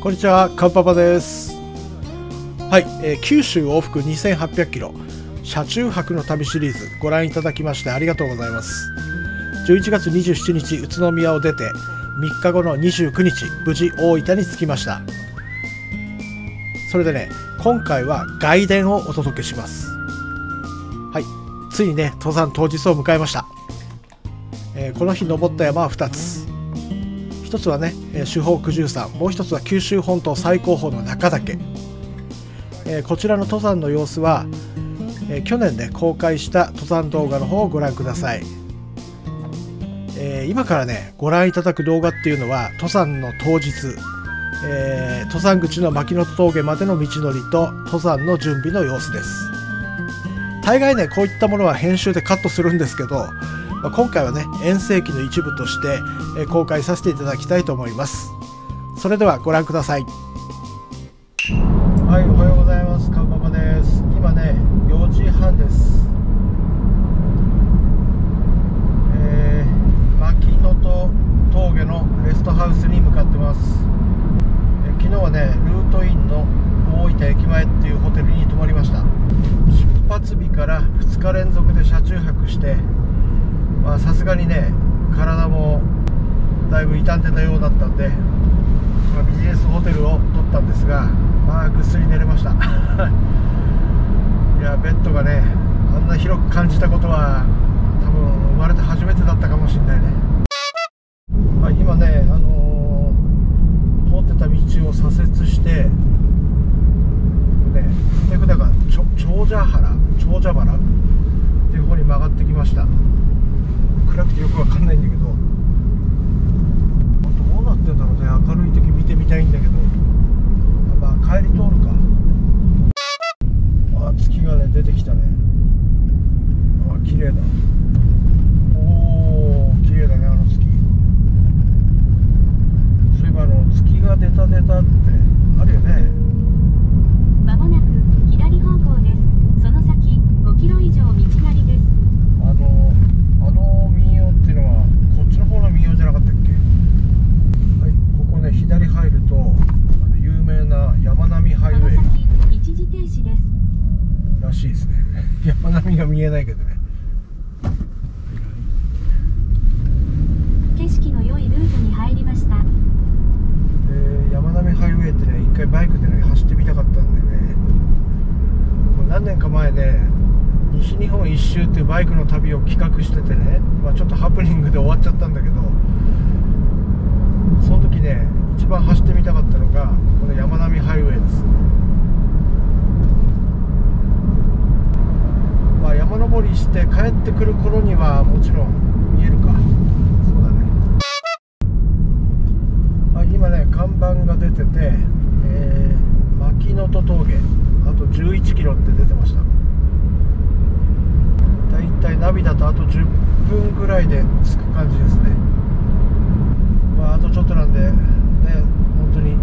こんにちは、カンパパです。はい、えー九州往復2800キロ車中泊の旅シリーズご覧いただきましてありがとうございます。11月27日宇都宮を出て3日後の29日無事大分に着きました。それでね、今回は外伝をお届けします。はい、ついにね、登山当日を迎えました。えーこの日登った山は2つ。一つはね、主峰九十山もう一つは九州本島最高峰の中岳、えこちらの登山の様子は、え去年ね公開した登山動画の方をご覧ください、え今からねご覧いただく動画っていうのは登山の当日、えー登山口の牧野峠までの道のりと登山の準備の様子です。大概ねこういったものは編集でカットするんですけどまあ今回はね遠征記の一部としてえー公開させていただきたいと思います。それではご覧ください。はいおはようございます。カンパパです。今ね4時半です。えー、牧野と峠のレストハウスに向かってます。えー昨日はねルートインの大分駅前っていうホテルに泊まりました。出発日から2日連続で車中泊してまあさすがにね体もだいぶ傷んでたようだったんで、まあ、ビジネスホテルを取ったんですがまあぐっすり寝れました。いやベッドがねあんな広く感じたことは多分生まれて初めてだったかもしれないね、はい、今ね、あのー通ってた道を左折してね手札が長者原長者原っていう方に曲がってきました暗くてよくわかんないんだけどどうなってんだろうね明るい時見てみたいんだけどまあ帰り通るかあ月がね出てきたねあ綺麗だおお綺麗だねあの月そういえばあの月が出た出たってあるよねまもなく左方向です。その先5キロ以上道なりです。あのあの民謡っていうのはこっちの方の民謡じゃなかったっけはいここね左入るとあの有名な山並ハイウそのェイ先一時停止です。らしいですね。山並みが見えないけどね。景色の良いルートに入りました。で山並ハイウェイってね一回バイクでね走ってみたかったんでね。これ何年か前ね西日本一周っていうバイクの旅を企画しててね、まあ、ちょっとハプニングで終わっちゃったんだけどその時ね一番走ってみたかったのがこの山並ハイウェイですまあ山登りして帰ってくる頃にはもちろん見えるか。そうだね。はい、今ね看板が出てて、えー、牧野と峠。あと11キロって出てました。だいたいナビだとあと10分ぐらいで着く感じですね。まああとちょっとなんでね本当に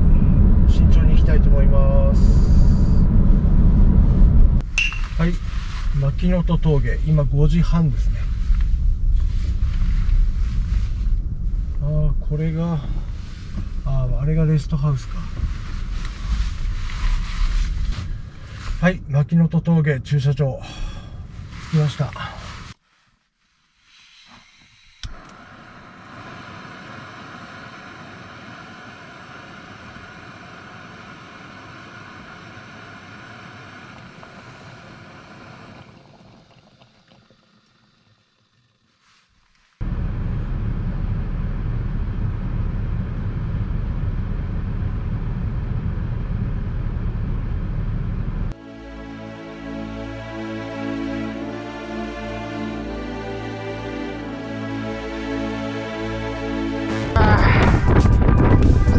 慎重に行きたいと思います。はい。牧野と峠。今5時半ですね。ああこれがあああれがレストハウスか。はい牧野と峠駐車場。着きました。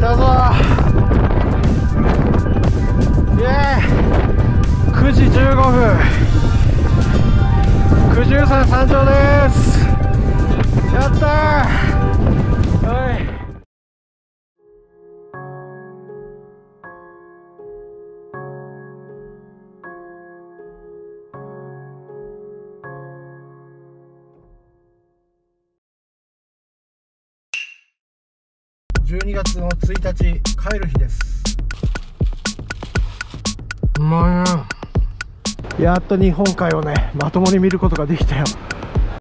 来た12月の1日帰る日です。まあやっと日本海をねまともに見ることができたよ。